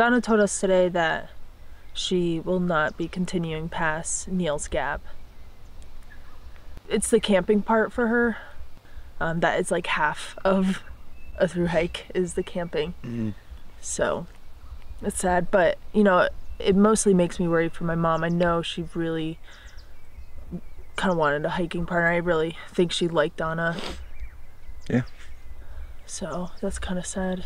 Donna told us today that she will not be continuing past Neels Gap. It's the camping part for her. Um, that is like half of a through hike is the camping. Mhm. So it's sad, but you know, it mostly makes me worried for my mom. I know she really kind of wanted a hiking partner. I really think she liked Donna. Yeah. So that's kind of sad.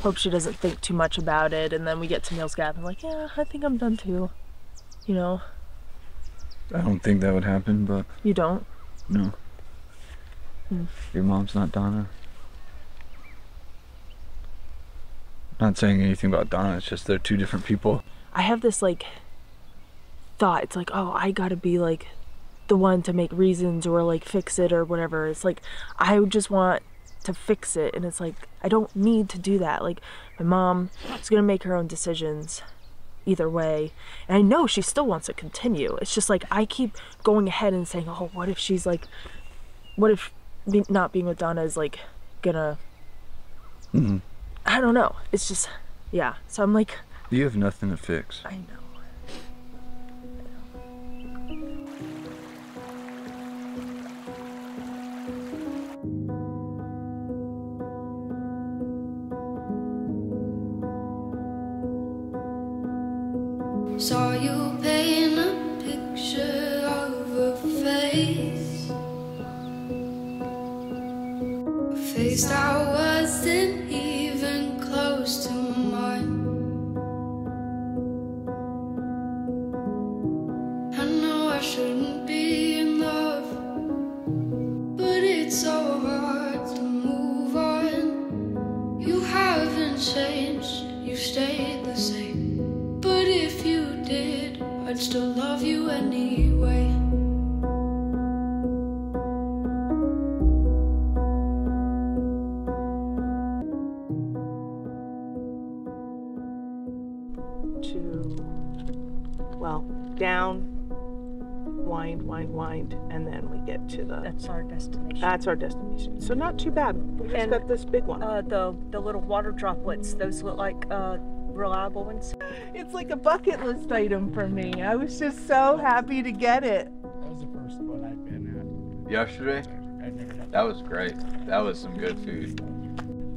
Hope she doesn't think too much about it, and then we get to Neels Gap and like, yeah, I think I'm done too. You know, I don't think that would happen, but you don't. no. Hmm. Your mom's not Donna. Not saying anything about Donna, it's just they're two different people. I have this like thought. It's like, oh, I gotta be like the one to make reasons or like fix it or whatever. It's like I would just want to fix it, and it's like I don't need to do that. Like my mom is gonna make her own decisions either way, and I know she still wants to continue. It's just like I keep going ahead and saying, oh, what if she's like, what if be- not being with Donna is like gonna Mhm. I don't know. It's just yeah. So I'm like You have nothing to fix. I know. Saw you paint a picture of a face. A face that wasn't I'd still love you anyway. to, well, down, wind, wind, wind, and then we get to the, That's our destination. that's our destination. So not too bad. We just And, got this big one. uh, the the little water droplets. Those look like uh, reliable ones. It's like a bucket list item for me. I was just so happy to get it. That was the first one I'd been Yesterday? at. I'd never had That was great. That was some good food.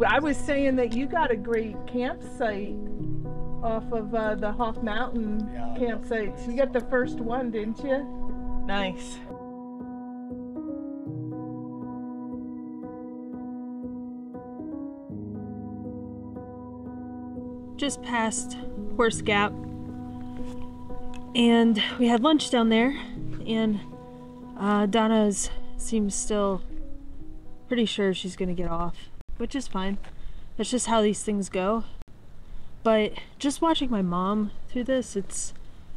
I was saying that you got a great campsite off of uh, the Hawk Mountain Yeah, I campsite. You got the first one, didn't you? Nice. Just past Horse Gap, and we had lunch down there, and uh, Donna's seems still pretty sure she's gonna get off, which is fine. That's just how these things go. But just watching my mom through this, it's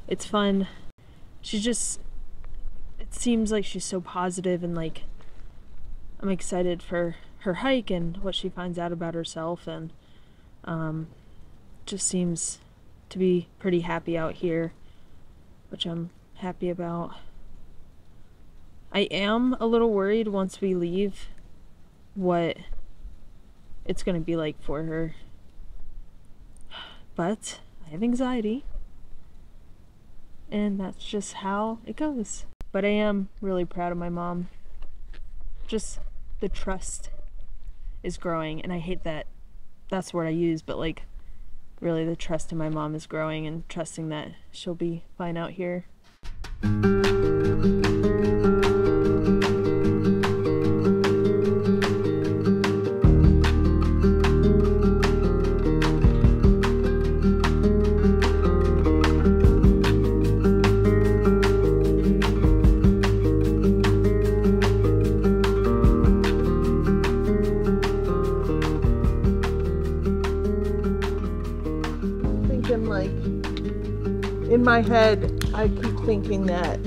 it's fun. She just it seems like she's so positive and like I'm excited for her hike and what she finds out about herself and um just seems to be pretty happy out here, which I'm happy about. I am a little worried once we leave what it's going to be like for her. But I have anxiety. And that's just how it goes. But I am really proud of my mom. Just the trust is growing. And I hate that that's the word I use, but like really the trust in my mom is growing and trusting that she'll be fine out here. My head, I keep thinking that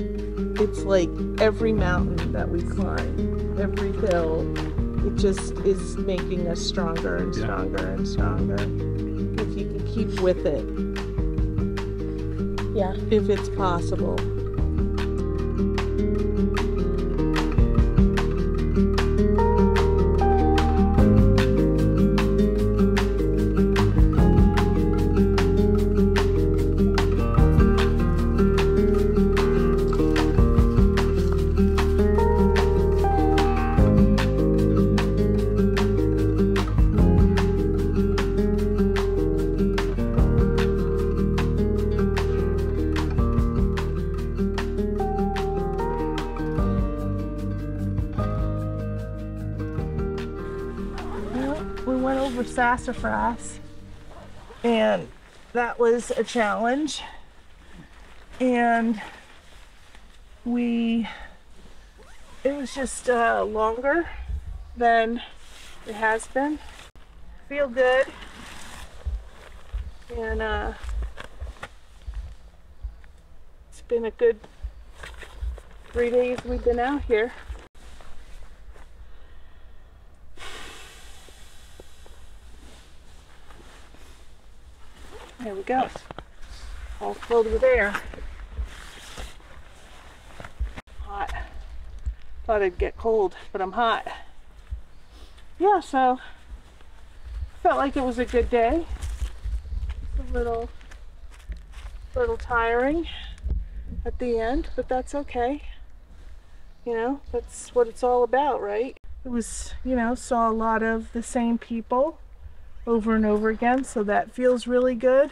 it's like every mountain that we climb, every hill, it just is making us stronger and Yeah. stronger and stronger. If you can keep with it, Yeah. if it's possible. Sassafras, and that was a challenge. And we, it was just uh, longer than it has been. Feel good. And uh, it's been a good three days we've been out here. There we go. All filled with air. Hot. Thought it'd get cold, but I'm hot. Yeah, so felt like it was a good day. A little, little tiring at the end, but that's okay. You know, that's what it's all about, right? It was, you know, saw a lot of the same people over and over again, so that feels really good.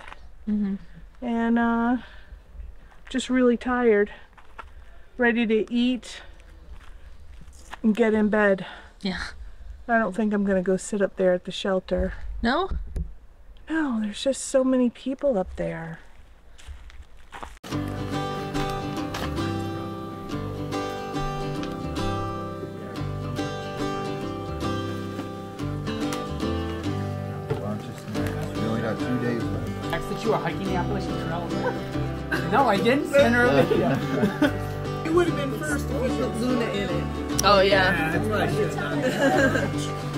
And uh, just really tired, ready to eat and get in bed. Yeah. I don't think I'm gonna go sit up there at the shelter. No? No, there's just so many people up there. You were hiking the Appalachian Trail. no, I didn't send her a video. It would have been first if we put Luna in it. Oh, yeah. Yeah, that's what